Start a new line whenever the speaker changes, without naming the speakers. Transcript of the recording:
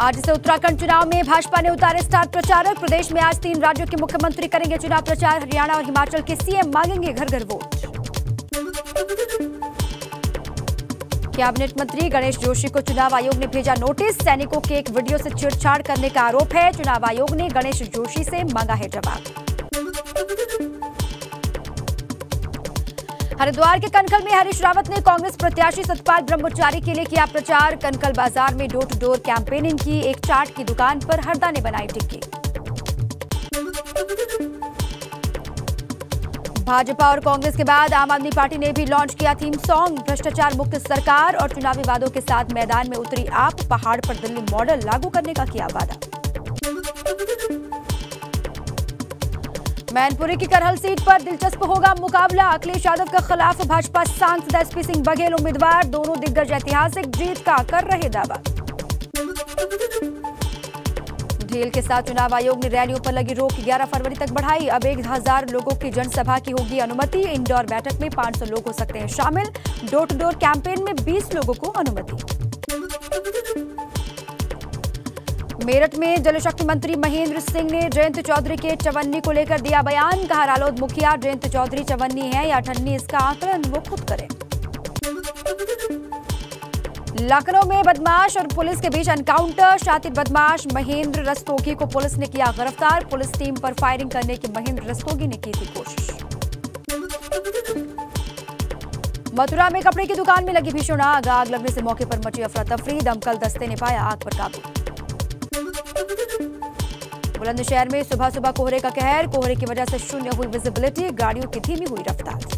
आज से उत्तराखंड चुनाव में भाजपा ने उतारे स्टार प्रचारक। प्रदेश में आज तीन राज्यों के मुख्यमंत्री करेंगे चुनाव प्रचार। हरियाणा और हिमाचल के सीएम मांगेंगे घर घर वोट। कैबिनेट मंत्री गणेश जोशी को चुनाव आयोग ने भेजा नोटिस। सैनिकों के एक वीडियो से छेड़छाड़ करने का आरोप है। चुनाव आयोग ने गणेश जोशी से मांगा है जवाब। हरिद्वार के कनखल में हरीश रावत ने कांग्रेस प्रत्याशी सतपाल ब्रह्मचारी के लिए किया प्रचार। कनखल बाज़ार में डोर टू डोर कैंपेनिंग की एक चाट की दुकान पर हरदा ने बनाई टिक्की। भाजपा और कांग्रेस के बाद आम आदमी पार्टी ने भी लॉन्च किया थीम सॉन्ग। भ्रष्टाचार मुक्त सरकार और चुनावी वादों के साथ मैदान में उतरी आप, पहाड़ पर दिल्ली मॉडल लागू करने का किया वादा। मैनपुरी की करहल सीट पर दिलचस्प होगा मुकाबला। अखिलेश यादव के खिलाफ भाजपा सांसद एसपी सिंह बघेल उम्मीदवार। दोनों दिग्गज ऐतिहासिक जीत का कर रहे दावा। ढील के साथ चुनाव आयोग ने रैलियों पर लगी रोक 11 फरवरी तक बढ़ाई। अब एक हज़ार लोगों की जनसभा की होगी अनुमति। इंडोर बैठक में 500 लोग हो सकते हैं शामिल। डोर टू डोर कैंपेन में 20 लोगों को अनुमति। मेरठ में जलशक्ति मंत्री महेंद्र सिंह ने जयंत चौधरी के चवन्नी को लेकर दिया बयान। कहा रालोद मुखिया जयंत चौधरी चवन्नी है, या ठन्नी इसका आकलन वो खुद करें। लखनऊ में बदमाश और पुलिस के बीच एनकाउंटर शातिर बदमाश महेंद्र रस्तोगी को पुलिस ने किया गिरफ़्तार। पुलिस टीम पर फायरिंग करने की महेंद्र रस्तोगी ने की थी कोशिश। मथुरा में कपड़े की दुकान में लगी भीषण आग। आग लगने से मौके पर मची अफरा तफरी। दमकल दस्ते ने पाया आग पर काबू। बुलंदशहर में सुबह सुबह कोहरे का कहर, कोहरे की वजह से शून्य हुई विजिबिलिटी गाड़ियों की धीमी हुई रफ्तार।